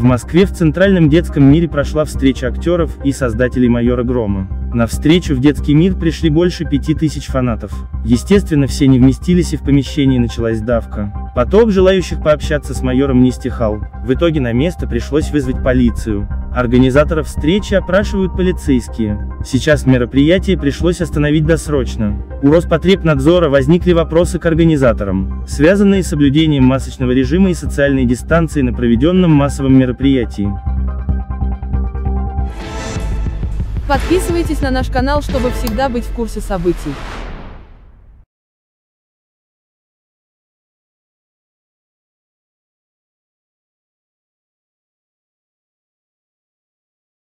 В Москве в Центральном детском мире прошла встреча актеров и создателей «Майора Грома». На встречу в детский мир пришли больше пяти тысяч фанатов. Естественно, все не вместились и в помещении началась давка. Поток желающих пообщаться с майором не стихал. В итоге на место пришлось вызвать полицию. Организаторов встречи опрашивают полицейские. Сейчас мероприятие пришлось остановить досрочно. У Роспотребнадзора возникли вопросы к организаторам, связанные с соблюдением масочного режима и социальной дистанции на проведенном массовом мероприятии. Подписывайтесь на наш канал, чтобы всегда быть в курсе событий.